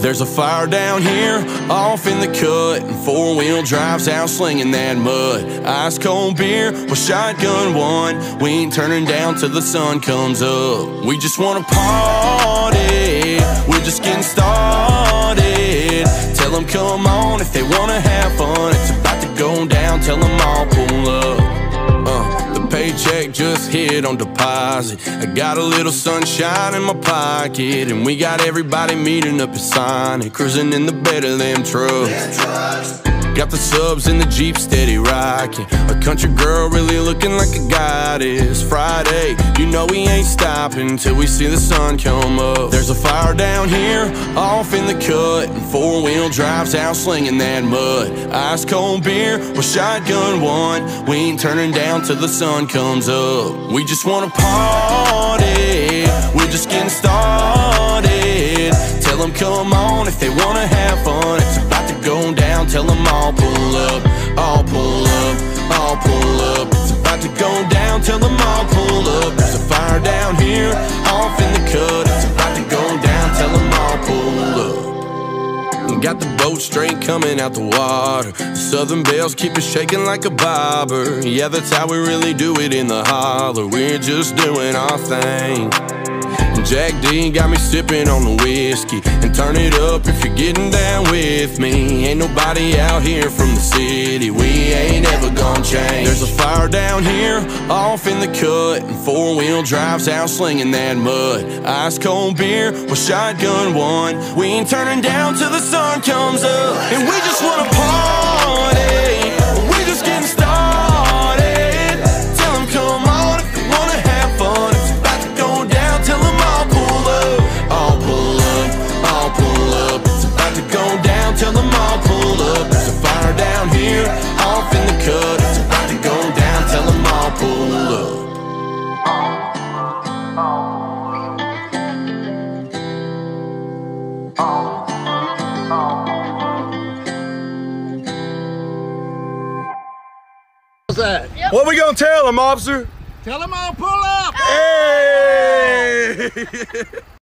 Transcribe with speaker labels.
Speaker 1: There's a fire down here, off in the cut, and four wheel drives out slinging that mud. Ice cold beer with shotgun one. We ain't turning down till the sun comes up. We just wanna party, we're just getting started. Tell them come on if they wanna have paycheck just hit on deposit. I got a little sunshine in my pocket, and we got everybody meeting up at Sonic, cruising in the bed of them trucks. Got the subs in the Jeep steady rocking. A country girl really looking like a goddess. Friday, you know we ain't stopping till we see the sun come up. There's a fire down here, off in the cut, and four wheel drives out slinging that mud. Ice cold beer with shotgun one. We ain't turning down till the sun comes up. We just wanna party, we're just getting started. Tell them come on if they wanna have fun. Got the boat straight coming out the water. Southern belles keep us shaking like a bobber. Yeah, that's how we really do it in the holler. We're just doing our thing. Jack D got me sipping on the whiskey And turn it up if you're getting down with me. Ain't nobody out here from the city. We ain't ever gonna change. There's a fire down here, off in the cut And four-wheel drives out slinging that mud. Ice cold beer with shotgun one. We ain't turning down till the sun comes up. And we just wanna party
Speaker 2: What's that?
Speaker 3: What we gonna tell him, officer?
Speaker 2: Tell him I'll pull up.
Speaker 3: Hey!